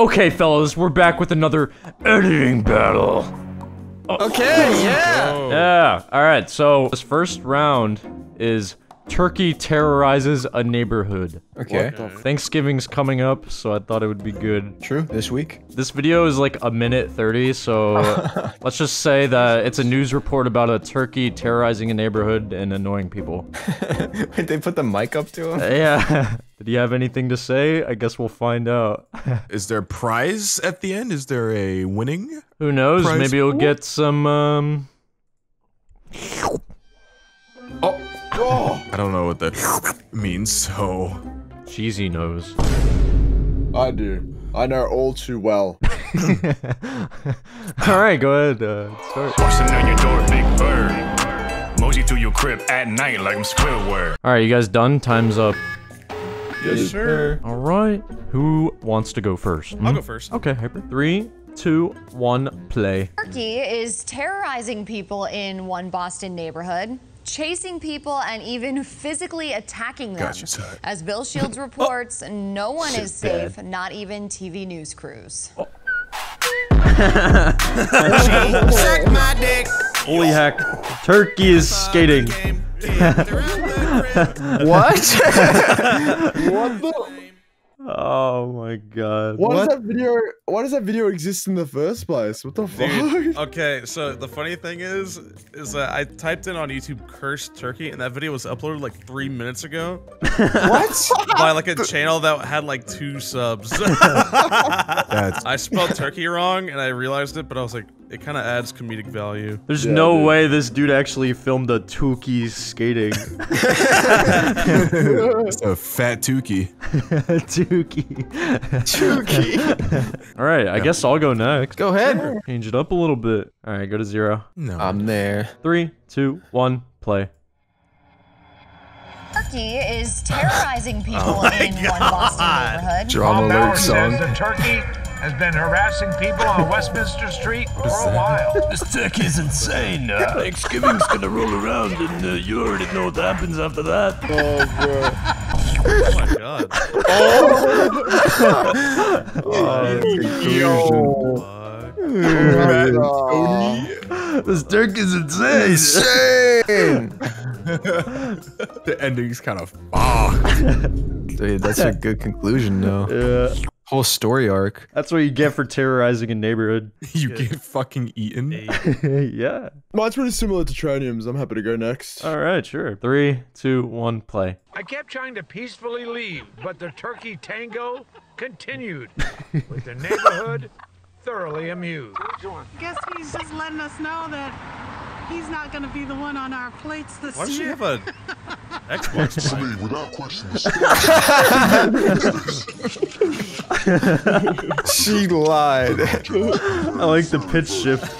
Okay, fellas, we're back with another editing battle. Okay, yeah. Yeah. All right. So this first round is Turkey terrorizes a neighborhood. Okay. Thanksgiving's coming up, so I thought it would be good. True. This week. This video is like a minute 30, so let's just say that it's a news report about a turkey terrorizing a neighborhood and annoying people. Wait, they put the mic up to him. Uh, yeah. Did he have anything to say? I guess we'll find out. Is there a prize at the end? Is there a winning? Who knows? Prize Maybe we'll get some um I don't know what that means, so. cheesy nose. I do. I know all too well. All right, go ahead. Uh, start. Busting on your door, big bird. Mosey to your crib at night like I'm Squidward. All right, you guys done? Time's up. Yes, sir. All right. Who wants to go first? I'll Hmm? go first. Okay, Hyper. Three, two, one, play. Turkey is terrorizing people in one Boston neighborhood, chasing people and even physically attacking them. Gotcha. As Bill Shields reports, no one is safe, not even TV news crews. Holy heck! Turkey is skating. What? what the? Oh my god. Why does that video? Why does that video exist in the first place? What the Dude, fuck? okay, so the funny thing is, is that I typed in on YouTube "cursed turkey" and that video was uploaded like three minutes ago what? by like a channel that had like two subs. That's I spelled turkey wrong and I realized it, but I was like, it kind of adds comedic value. There's Yeah, no dude. way this dude actually filmed a Tukey skating. it's a fat Tukey. Tukey. Chucky. All right, I guess I'll go next. Go ahead. Change it up a little bit. All right, go to zero. No. I'm there. Three, two, one, play. Turkey is terrorizing oh people in one Boston neighborhood. Drama alert song. the turkey has been harassing people on Westminster Street for a while. This turkey's insane. Uh, Thanksgiving's gonna roll around and uh, you already know what happens after that. Oh my god. Fuck. This turkey's insane. Insane. the ending's kind of fucked. Dude, that's a good conclusion, though. Yeah, Whole story arc. that's what you get for terrorizing a neighborhood. You get fucking eaten. yeah. Mine's pretty similar to Tranium's. I'm happy to go next. All right, sure. Three, two, one, play. I kept trying to peacefully leave, but the turkey tango continued, with the neighborhood thoroughly amused. Guess he's just letting us know that he's not going to be the one on our plates this Why does she year. have a Xbox? mic? without question. She lied. I like the pitch shift.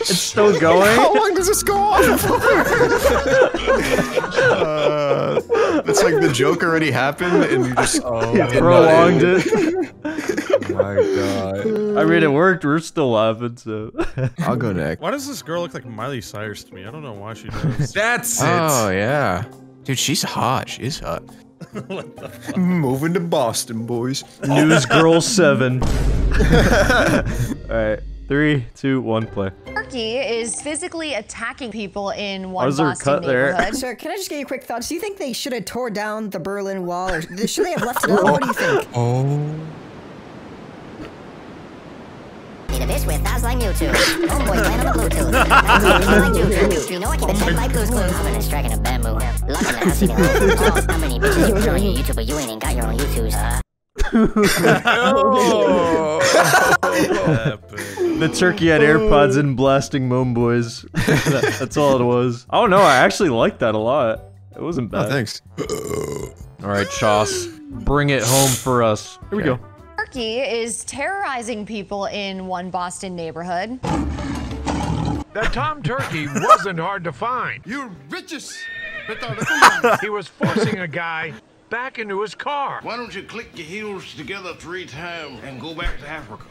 it's still going. How long does this go on for? uh, it's like the joke already happened, and you just oh, Prolonged it. my god. I mean, it worked. We're still laughing, so. I'll go next. Why does this girl look like Miley Cyrus to me? I don't know why she does. That's oh, it. Oh yeah, dude, she's hot. She's hot. Moving to Boston, boys. News Girl 7. Alright. Three, two, one, play. Turkey is physically attacking people in one was there a Boston cut there? neighborhood. Sir, can I just get your quick thoughts? Do you think they should have tore down the Berlin Wall, or should they have left it up? What do you think? Oh. Need a bitch with thighs like Mewtwo. Homeboy playing on the Bluetooth. like Juju. You know I keep it tight like Blue's Clues. I'm in a striking a bamboo. Locking the house in the Pause. How many bitches you join your YouTube, but you ain't even got your own YouTubes. Uh, Epic. The turkey had AirPods in blasting Moan Boys. That- that's all it was. Oh no, I actually liked that a lot. It wasn't bad. Oh, thanks. Alright, Choss. Bring it home for us. Here we go. Turkey is terrorizing people in one Boston neighborhood. That Tom Turkey wasn't hard to find. You bitches. He was forcing a guy back into his car. Why don't you click your heels together three times and go back to Africa?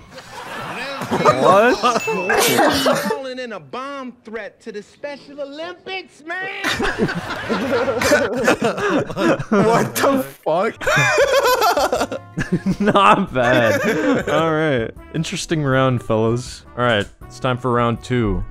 What? Calling in a bomb threat to the Special Olympics, man. what the fuck? Not bad. All right. Interesting round, fellas. All right. It's time for round two.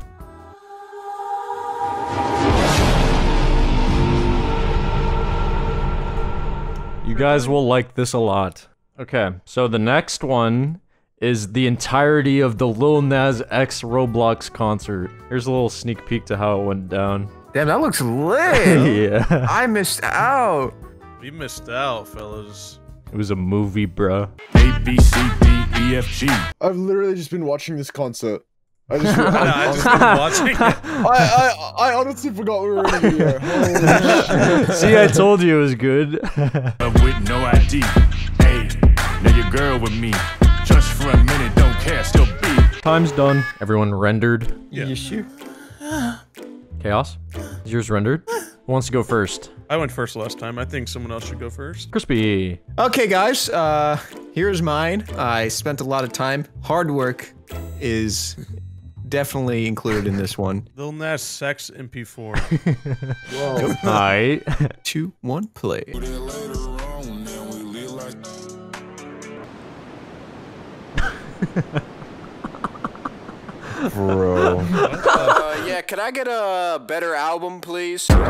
You guys will like this a lot. Okay, so the next one is the entirety of the Lil Nas X Roblox concert. Here's a little sneak peek to how it went down. Damn, that looks lit. yeah. I missed out. We missed out, fellas. It was a movie, bruh. A B C D E F G. I've literally just been watching this concert. I just, I just been watching it. I, I, I honestly forgot we were in a video. Holy. See, I told you it was good. Up with no ID. Hey, now your girl with me. Just for a minute, don't care, still be. Time's done. Everyone rendered. Yeah. You. Chaos? Is yours rendered? Who wants to go first? I went first last time. I think someone else should go first. Crispy. Okay, guys. Uh, here's mine. I spent a lot of time. Hard work is definitely included in this one. Lil Nas Sex MP4. Alright. Two, one, play. Bro. Uh, yeah, could I get a better album, please? Song.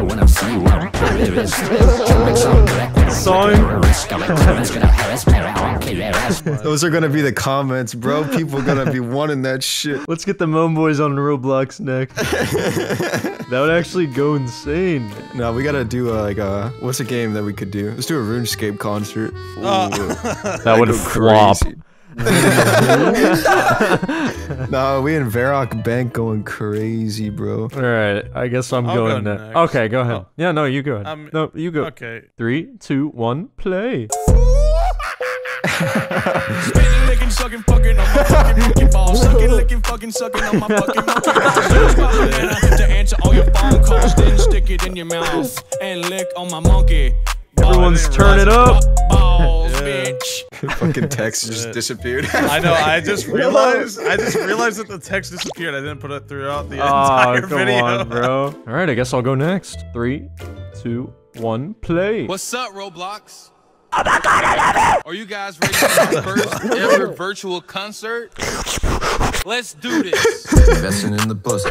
Those are gonna be the comments, bro. People gonna be wanting that shit. Let's get the Moan Boys on Roblox next. that would actually go insane. No, we gotta do uh, like a what's a game that we could do? Let's do a RuneScape concert. Ooh, That would go flop. crazy. no, we in Varrock Bank going crazy, bro. Alright, I guess I'm I'll going go next. next. Okay, go ahead. Oh. Yeah, no, you go ahead. Um, no, you go. Okay. Three, two, one, play. Spitting, licking, sucking, fucking on my fucking monkey balls. Sucking, licking, fucking, sucking on my fucking monkey balls. to answer all your phone calls, then stick it in your mouth and lick on my monkey. Everyone's turn it up. Balls, Yeah. bitch. Fucking text just disappeared. I know. I just realized. I just realized that the text disappeared. I didn't put it throughout the Oh, entire come video. on, bro. Alright, I guess I'll go next. Three, two, one, play. What's up, Roblox? Oh my god, I love it! Are you guys ready for my first ever virtual concert? Let's do this. Investing in the pussy.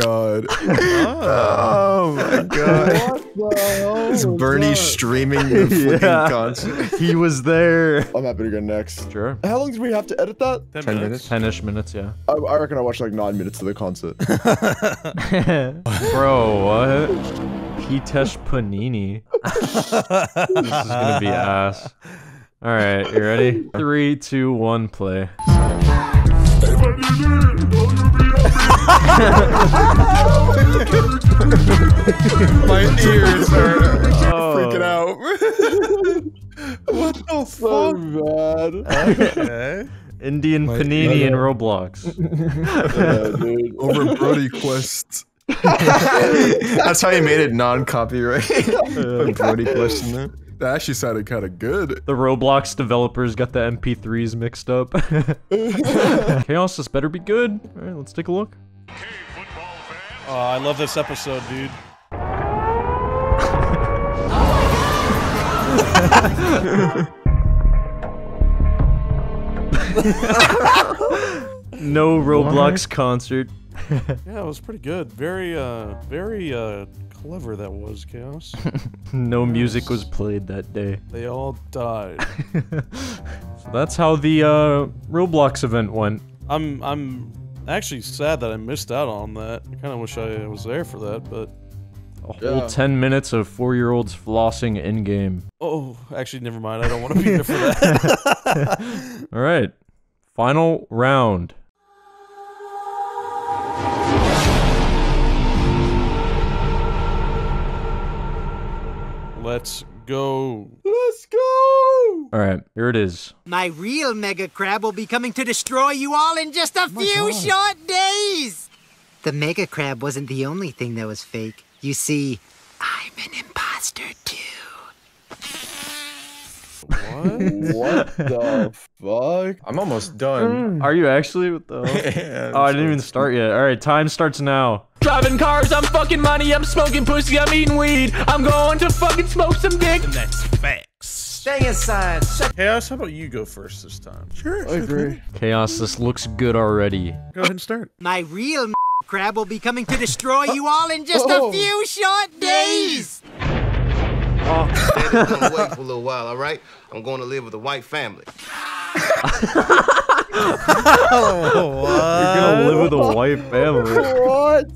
God. Oh. oh my god. What the hell It's was Bernie that? streaming the flipping Yeah. concert. He was there. I'm happy to go next. Sure. How long do we have to edit that? Ten, 10 minutes. minutes. 10-ish minutes, yeah. I, I reckon I watched like nine minutes of the concert. Bro, what? Pitesh Panini. this is gonna be ass. Alright, you ready? Three, two, one, play. My ears are Oh. freaking out. what the so bad. Okay. Indian My- Panini in Roblox. yeah. Over Brody Quest. That's how you made it non-copyright. Put Brody Quest in there. That actually sounded kind of good. The Roblox developers got the MP3s mixed up. Chaos, this better be good. Alright, let's take a look. Oh, I love this episode, dude. No Roblox concert. Yeah, it was pretty good. Very, uh, very, uh, clever that was, Chaos. No music was played that day. They all died. So that's how the uh, Roblox event went. I'm, I'm actually sad that I missed out on that. I kind of wish I was there for that, but A whole Yeah. 10 minutes of four year olds flossing in game. oh, actually, never mind. I don't want to be there for that. Alright, final round. Let's go. Let's go. Alright, here it is. My real mega crab will be coming to destroy you all in just a oh few short days. The mega crab wasn't the only thing that was fake. You see, I'm an imposter too. What? What the fuck? I'm almost done. Mm. Are you actually? What the? Yeah, oh, I didn't even start yet. All right, time starts now. Driving cars, I'm fucking money, I'm smoking pussy, I'm eating weed. I'm going to fucking smoke some dick. And that's facts. Stay inside. Chaos, how about you go first this time? Sure. I agree. Chaos, this looks good already. Go ahead and start. My real crab will be coming to destroy you all in just Oh. a few short days. Oh, Daddy's gonna wait for a little while, all right? I'm going to live with a white family. You're gonna live with a white family. What?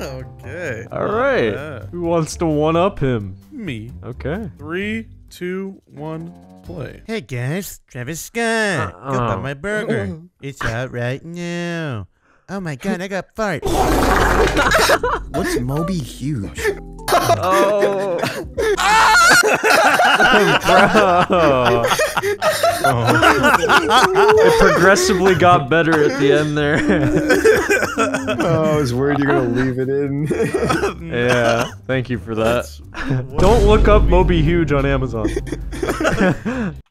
okay. All right. Yeah. Who wants to one up him? Me. Okay. Three, two, one, play. Hey guys, Travis Scott. Go buy Uh-oh. my burger. Oh. It's out right now. Oh my god, I got fart. What's Moby Huge? Oh. Bro. it progressively got better at the end there. oh, I was worried you're gonna leave it in. yeah, thank you for that. Don't look up Moby Huge on Amazon.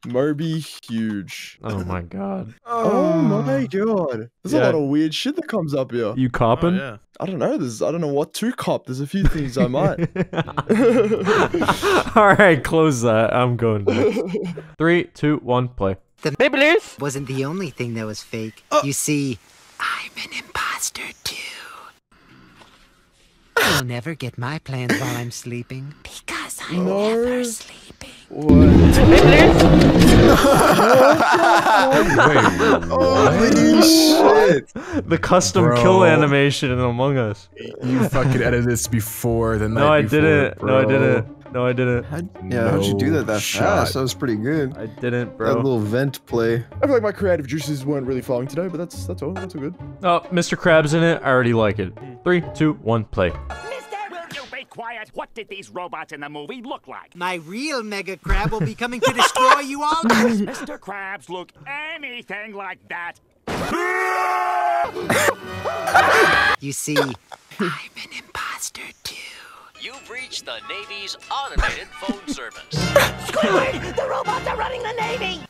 Moby Huge. Oh my god. Oh my god. There's Yeah. a lot of weird shit that comes up here. You copping? Oh, yeah. I don't know. There's I don't know what to cop. There's a few things I might. All right, close that. I'm going next. Three, two, one, play. The Babyliss wasn't the only thing that was fake. Uh. You see, I'm an imposter too. You'll never get my plans while I'm sleeping because I'm never sleeping. Holy shit. The custom Bro. kill animation in Among Us. You fucking edited this before the night No, I before, didn't. No, I didn't. No, I didn't. Yeah, how'd you do that that No fast? That was pretty good. I didn't, bro. That little vent play. I feel like my creative juices weren't really flowing today, but that's that's all. That's all good. Oh, Mr. Krabs in it. I already like it. Three, two, one, play. Will you be quiet? What did these robots in the movie look like? My real mega crab will be coming to destroy you all. Does Mr. Krabs look anything like that? You see, I'm an imposter too. You've reached the Navy's automated phone service. Squidward! The robots are running the Navy!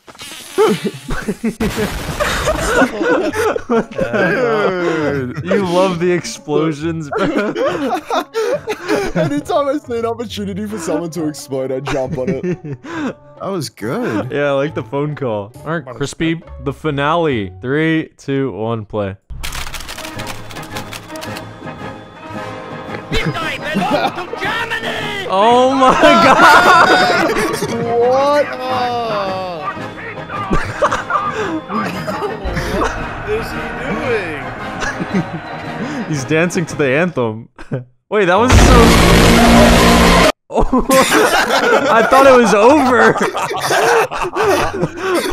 You love the explosions, bro. Anytime I see an opportunity for someone to explode, I jump on it. That was good. Yeah, I like the phone call. All right, Crispy, the finale. Three, two, one, play. Oh my god! what? What is he doing? He's dancing to the anthem. Wait, that was so. Oh, I thought it was over.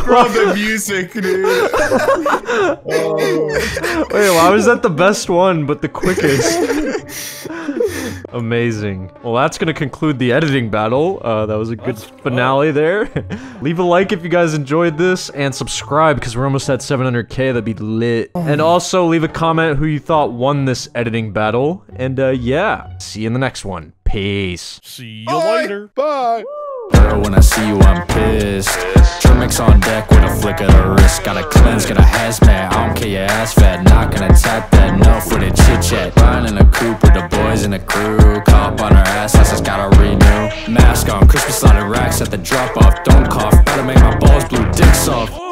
Bro, the music, dude. Wait, why was that the best one, but the quickest? Amazing. Well, that's gonna conclude the editing battle. Uh, that was a good finale there. Leave a like if you guys enjoyed this, and subscribe because we're almost at 700k. That'd be lit. And also leave a comment who you thought won this editing battle. And uh, yeah, see you in the next one. Peace. See you later. Bye. Girl, when I see you, I'm pissed. Trimix on deck with a flick of the wrist. Got a cleanse, got a hazmat. I don't care your ass fat. Not gonna tap that no for the chit chat. Riding in a coupe with the boys in the crew. Cop on her ass, I just gotta renew. Mask on, Christmas on the racks at the drop off. Don't cough, gotta make my balls blue, dicks off.